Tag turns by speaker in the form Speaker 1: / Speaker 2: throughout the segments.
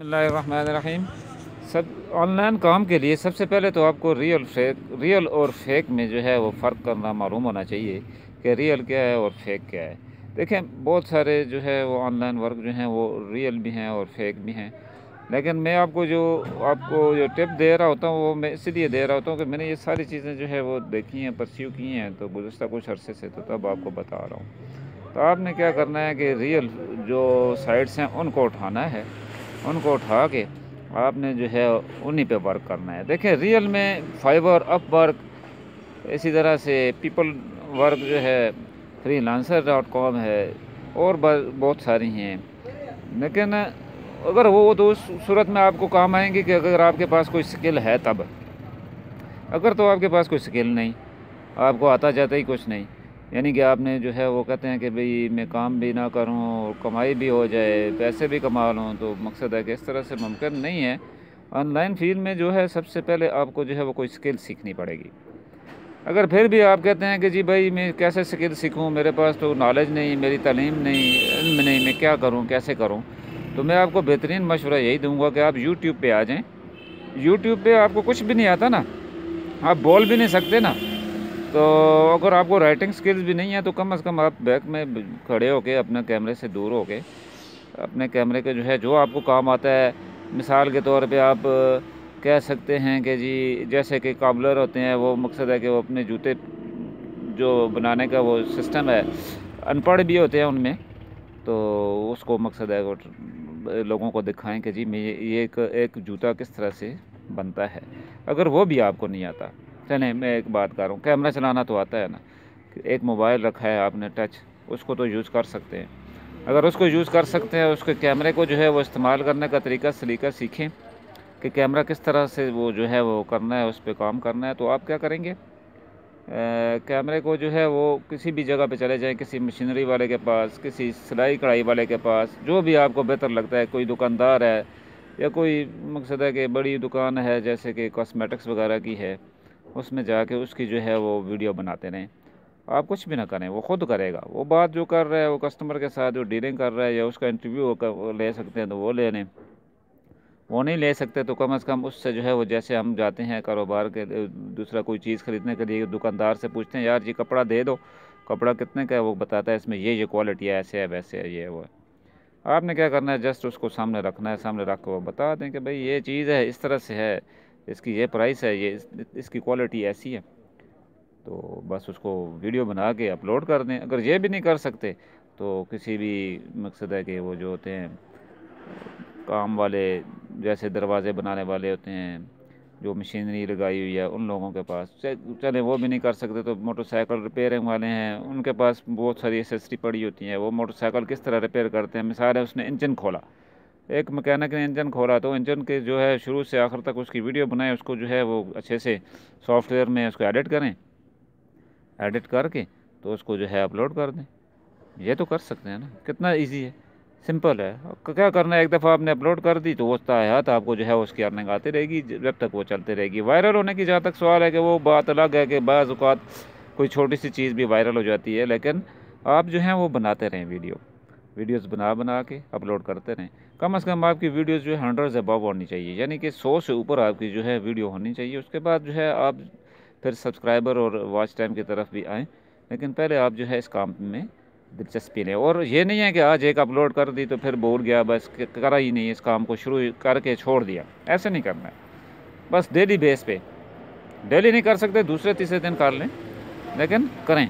Speaker 1: रहीम सब ऑनलाइन काम के लिए सबसे पहले तो आपको रियल फेक, रियल और फेक में जो है वो फ़र्क करना मालूम होना चाहिए कि रियल क्या है और फेक क्या है। देखें, बहुत सारे जो है वो ऑनलाइन वर्क जो हैं वो रियल भी हैं और फेक भी हैं। लेकिन मैं आपको जो आपको जो टिप दे रहा होता हूँ, वो मैं इसलिए दे रहा होता हूँ कि मैंने ये सारी चीज़ें जो है वो देखी हैं, परस्यू की हैं तो गुज्तर कुछ अरसे से तो तब आपको बता रहा हूँ। तो आपने क्या करना है कि रियल जो साइट्स हैं, उनको उठाना है। उनको उठा के आपने जो है उन्हीं पे वर्क करना है। देखें रियल में फाइबर अप वर्क इसी तरह से पीपल वर्क जो है फ्री लांसर डॉट कॉम है, और बहुत सारी हैं। लेकिन अगर वो तो उस सूरत में आपको काम आएँगे कि अगर आपके पास कोई स्किल है तब। अगर तो आपके पास कोई स्किल नहीं, आपको आता जाता ही कुछ नहीं। यानी कि आपने जो है वो कहते हैं कि भाई मैं काम भी ना करूँ कमाई भी हो जाए, पैसे भी कमा लूँ तो मकसद है कि इस तरह से मुमकिन नहीं है। ऑनलाइन फ़ील्ड में जो है सबसे पहले आपको जो है वो कोई स्किल सीखनी पड़ेगी। अगर फिर भी आप कहते हैं कि जी भाई मैं कैसे स्किल सीखूँ, मेरे पास तो नॉलेज नहीं, मेरी तलीम नहीं, इल्म नहीं, मैं क्या करूँ, कैसे करूँ? तो मैं आपको बेहतरीन मशवरा यही दूँगा कि आप यूट्यूब पर आ जाएँ। यूट्यूब पर आपको कुछ भी नहीं आता ना, आप बोल भी नहीं सकते ना। तो अगर आपको राइटिंग स्किल्स भी नहीं है तो कम अज़ कम आप बैक में खड़े होके अपने कैमरे से दूर होके अपने कैमरे के जो है जो आपको काम आता है मिसाल के तौर पे आप कह सकते हैं कि जी जैसे कि काबलर होते हैं वो मकसद है कि वो अपने जूते जो बनाने का वो सिस्टम है अनपढ़ भी होते हैं उनमें तो उसको मकसद है लोगों को दिखाएँ कि जी मैं ये एक, एक जूता किस तरह से बनता है। अगर वो भी आपको नहीं आता चलें मैं एक बात कर रहा हूँ, कैमरा चलाना तो आता है ना, एक मोबाइल रखा है आपने टच, उसको तो यूज़ कर सकते हैं। अगर उसको यूज़ कर सकते हैं, उसके कैमरे को जो है वो इस्तेमाल करने का तरीका सलीका सीखें कि कैमरा किस तरह से वो जो है वो करना है, उस पर काम करना है तो आप क्या करेंगे? कैमरे को जो है वो किसी भी जगह पे चले जाएँ, किसी मशीनरी वाले के पास, किसी सिलाई कढ़ाई वाले के पास, जो भी आपको बेहतर लगता है, कोई दुकानदार है या कोई मकसद है कि बड़ी दुकान है, जैसे कि कॉस्मेटिक्स वगैरह की है उसमें जाके उसकी जो है वो वीडियो बनाते रहें। आप कुछ भी ना करें, वो ख़ुद करेगा। वो बात जो कर रहा है, वो कस्टमर के साथ जो डीलिंग कर रहा है या उसका इंटरव्यू ले सकते हैं तो वो ले लें। वो नहीं ले सकते तो कम अज़ कम उससे जो है वो जैसे हम जाते हैं कारोबार के, दूसरा कोई चीज़ ख़रीदने के लिए दुकानदार से पूछते हैं, यार जी, कपड़ा दे दो। कपड़ा कितने का है? वो बताता है, इसमें ये ये क्वालिटी है, ऐसे है, वैसे है, ये, वो है। आपने क्या करना है? जस्ट उसको सामने रखना है, सामने रख के वो बता दें कि भाई ये चीज़ है, इस तरह से है। इसकी ये प्राइस है, ये इसकी क्वालिटी ऐसी है। तो बस उसको वीडियो बना के अपलोड कर दें। अगर ये भी नहीं कर सकते तो किसी भी मकसद है कि वो जो होते हैं, काम वाले, जैसे दरवाज़े बनाने वाले होते हैं, जो मशीनरी लगाई हुई है, उन लोगों के पास चले वो भी नहीं कर सकते तो मोटरसाइकिल रिपेयरिंग वाले हैं, उनके पास बहुत सारी एसेसरी पड़ी होती हैं, वो मोटरसाइकिल किस तरह रिपेयर करते हैं? मिसाल है उसने इंजन खोला। एक मकैनिक ने इंजन खोला तो इंजन के जो है शुरू से आखिर तक उसकी वीडियो बनाए, उसको जो है वो अच्छे से सॉफ्टवेयर में उसको एडिट करें। एडिट करके तो उसको जो है अपलोड कर दें। ये तो कर सकते हैं ना, कितना इजी है सिंपल है। क्या करना है? एक दफ़ा आपने अपलोड कर दी तो वो तायात आपको जो है उसकी अर्निंग आती रहेगी, जब तक वो चलती रहेगी। वायरल होने की जहाँ तक सवाल है कि वो बात अलग है कि बाज़ात कोई छोटी सी चीज़ भी वायरल हो जाती है, लेकिन आप जो हैं वो बनाते रहें वीडियो वीडियोस बना बना के अपलोड करते रहें। कम अज़ कम आपकी वीडियोस जो है हंड्रेड अबव होनी चाहिए, यानी कि सौ से ऊपर आपकी जो है वीडियो होनी चाहिए। उसके बाद जो है आप फिर सब्सक्राइबर और वॉच टाइम की तरफ़ भी आएँ, लेकिन पहले आप जो है इस काम में दिलचस्पी लें। और ये नहीं है कि आज एक अपलोड कर दी तो फिर बोल गया, बस करा ही नहीं, इस काम को शुरू करके छोड़ दिया। ऐसे नहीं करना बस डेली बेस पे। डेली नहीं कर सकते, दूसरे तीसरे दिन कर लें, लेकिन करें।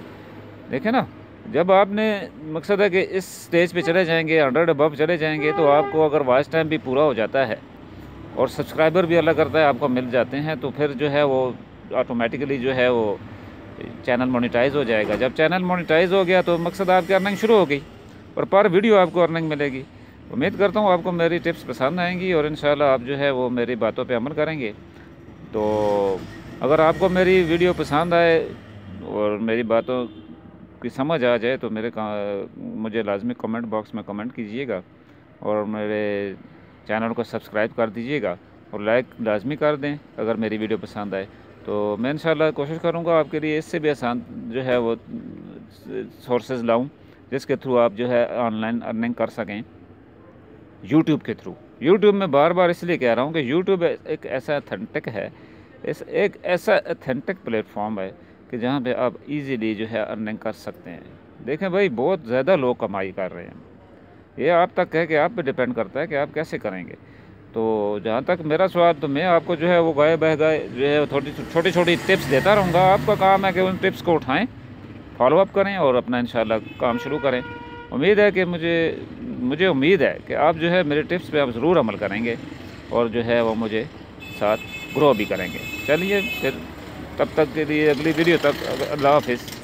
Speaker 1: देखें ना जब आपने मकसद है कि इस स्टेज पे चले जाएँगे हंड्रेड अबव चले जाएँगे तो आपको अगर वॉच टाइम भी पूरा हो जाता है और सब्सक्राइबर भी अलग करता है, आपको मिल जाते हैं तो फिर जो है वो ऑटोमेटिकली जो है वो चैनल मोनिटाइज हो जाएगा। जब चैनल मोनिटाइज हो गया तो मकसद आपकी अर्निंग शुरू हो गई और पर वीडियो आपको अर्निंग मिलेगी। उम्मीद करता हूँ आपको मेरी टिप्स पसंद आएँगी और इन आप जो है वो मेरी बातों पर अमल करेंगे। तो अगर आपको मेरी वीडियो पसंद आए और मेरी बातों की समझ आ जाए तो मेरे मुझे लाजमी कमेंट बॉक्स में कमेंट कीजिएगा और मेरे चैनल को सब्सक्राइब कर दीजिएगा और लाइक लाजमी कर दें अगर मेरी वीडियो पसंद आए। तो मैं इंशाल्लाह कोशिश करूँगा आपके लिए इससे भी आसान जो है वो सोर्सेज लाऊँ, जिसके थ्रू आप जो है ऑनलाइन अर्निंग कर सकें यूट्यूब के थ्रू यूट्यूब में बार बार इसलिए कह रहा हूँ कि यूट्यूब एक ऐसा अथेंटिक है, इस एक ऐसा अथेंटिक प्लेटफॉर्म है कि जहाँ पे आप इजीली जो है अर्निंग कर सकते हैं। देखें भाई, बहुत ज़्यादा लोग कमाई कर रहे हैं। ये आप तक है कि आप पे डिपेंड करता है कि आप कैसे करेंगे। तो जहाँ तक मेरा सवाल तो मैं आपको जो है वो गाय बह गाय जो है थोड़ी छोटी छोटी टिप्स देता रहूँगा। आपका काम है कि उन टिप्स को उठाएँ फॉलोअप करें और अपना इन काम शुरू करें। उम्मीद है कि मुझे मुझे उम्मीद है कि आप जो है मेरे टिप्स पे आप ज़रूर अमल करेंगे और जो है वो मुझे साथ ग्रो भी करेंगे। चलिए, फिर तब तक के लिए अगली वीडियो तक अल्लाह हाफिज़।